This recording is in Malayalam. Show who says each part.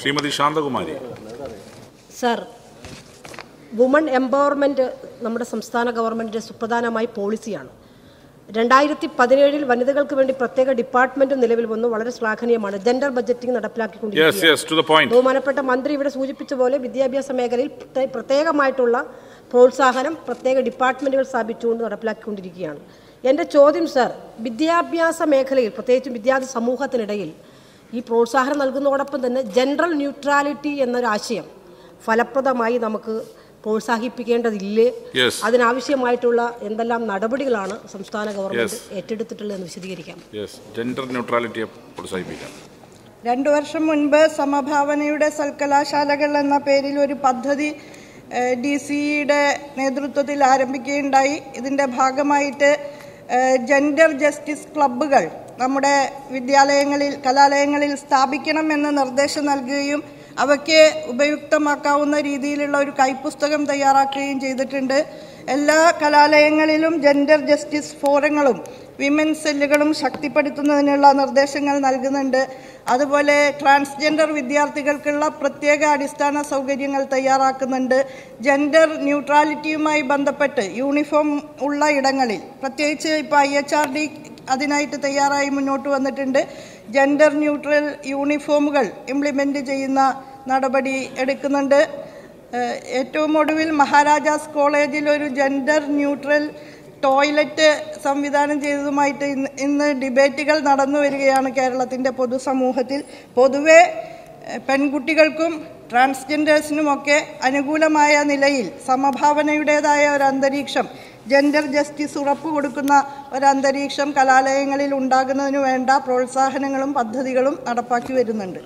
Speaker 1: Shrimati Shanthakumari.
Speaker 2: Sir woman empowerment നമ്മുടെ സംസ്ഥാന ഗവൺമെന്റിന്റെ സുപ്രധാനമായ പോളിസിയാണ്. രണ്ടായിരത്തി പതിനേഴിൽ വനിതകൾക്ക് വേണ്ടി പ്രത്യേക ഡിപ്പാർട്ട്മെന്റ് നിലവിൽ വന്നു. വളരെ ശ്ലാഘനീയമാണ്. ജെൻഡർ ബജറ്റിംഗ്
Speaker 1: നടപ്പിലാക്കിക്കൊണ്ടിരിക്കുന്നത്
Speaker 2: ബഹുമാനപ്പെട്ട മന്ത്രി ഇവിടെ സൂചിപ്പിച്ച പോലെ വിദ്യാഭ്യാസ മേഖലയിൽ പ്രത്യേക- പ്രത്യേകമായിട്ടുള്ള പ്രോത്സാഹനം പ്രത്യേക ഡിപ്പാർട്ട്മെന്റുകൾ സ്ഥാപിച്ചുകൊണ്ട് നടപ്പിലാക്കിക്കൊണ്ടിരിക്കുകയാണ്. എന്റെ ചോദ്യം സർ വിദ്യാഭ്യാസ മേഖലയിൽ പ്രത്യേകിച്ചും വിദ്യാർത്ഥി സമൂഹത്തിനിടയിൽ ഈ പ്രോത്സാഹനം നൽകുന്നതോടൊപ്പം തന്നെ ജനറൽ ന്യൂട്രാലിറ്റി എന്നൊരാശയം ഫലപ്രദമായി നമുക്ക് പ്രോത്സാഹിപ്പിക്കേണ്ടതില്ലേ. അതിനാവശ്യമായിട്ടുള്ള എന്തെല്ലാം നടപടികളാണ് സംസ്ഥാന ഗവൺമെന്റ് ഏറ്റെടുത്തിട്ടുള്ളതെന്ന് വിശദീകരിക്കാം.
Speaker 1: യെസ് ജെൻഡർ ന്യൂട്രാലിറ്റിയെ പ്രോത്സാഹിപ്പിക്കാം.
Speaker 3: രണ്ടു വർഷം മുൻപ് സമഭാവനയുടെ സൽക്കലാശാലകൾ എന്ന പേരിൽ ഒരു പദ്ധതി ഡി സിയുടെ നേതൃത്വത്തിൽ ആരംഭിക്കുകയുണ്ടായി. ഇതിന്റെ ഭാഗമായിട്ട് ജെൻഡർ ജസ്റ്റിസ് ക്ലബ്ബുകൾ നമ്മുടെ വിദ്യാലയങ്ങളിൽ കലാലയങ്ങളിൽ സ്ഥാപിക്കണമെന്ന് നിർദ്ദേശം നൽകുകയും അവയ്ക്ക് ഉപയുക്തമാക്കാവുന്ന രീതിയിലുള്ള ഒരു കൈപ്പുസ്തകം തയ്യാറാക്കുകയും ചെയ്തിട്ടുണ്ട്. എല്ലാ കലാലയങ്ങളിലും ജെൻഡർ ജസ്റ്റിസ് ഫോറങ്ങളും വിമൻ സെല്ലുകളും ശക്തിപ്പെടുത്തുന്നതിനുള്ള നിർദ്ദേശങ്ങൾ നൽകുന്നുണ്ട്. അതുപോലെ ട്രാൻസ്ജെൻഡർ വിദ്യാർത്ഥികൾക്കുള്ള പ്രത്യേക അടിസ്ഥാന സൗകര്യങ്ങൾ തയ്യാറാക്കുന്നുണ്ട്. ജെൻഡർ ന്യൂട്രാലിറ്റിയുമായി ബന്ധപ്പെട്ട് യൂണിഫോം ഉള്ള ഇടങ്ങളിൽ പ്രത്യേകിച്ച് ഇപ്പോൾ ഐ എച്ച് ആർ ഡി അതിനായിട്ട് തയ്യാറായി മുന്നോട്ട് വന്നിട്ടുണ്ട്. ജെൻഡർ ന്യൂട്രൽ യൂണിഫോമുകൾ ഇംപ്ലിമെന്റ് ചെയ്യുന്ന നടപടി എടുക്കുന്നുണ്ട്. ഏറ്റവും ഒടുവിൽ മഹാരാജാസ് കോളേജിൽ ഒരു ജെൻഡർ ന്യൂട്രൽ ടോയ്ലറ്റ് സംവിധാനം ചെയ്തതുമായിട്ട് ഇന്ന് ഇന്ന് ഡിബേറ്റുകൾ നടന്നു വരികയാണ് കേരളത്തിന്റെ പൊതുസമൂഹത്തിൽ. പൊതുവെ പെൺകുട്ടികൾക്കും ട്രാൻസ്ജെൻഡേഴ്സിനുമൊക്കെ അനുകൂലമായ നിലയിൽ സമഭാവനയുടേതായ ഒരു അന്തരീക്ഷം ജെൻഡർ ജസ്റ്റിസ് ഉറപ്പ് കൊടുക്കുന്ന ഒരന്തരീക്ഷം കലാലയങ്ങളിൽ ഉണ്ടാകുന്നതിനു വേണ്ട പ്രോത്സാഹനങ്ങളും പദ്ധതികളും നടപ്പാക്കി വരുന്നുണ്ട്.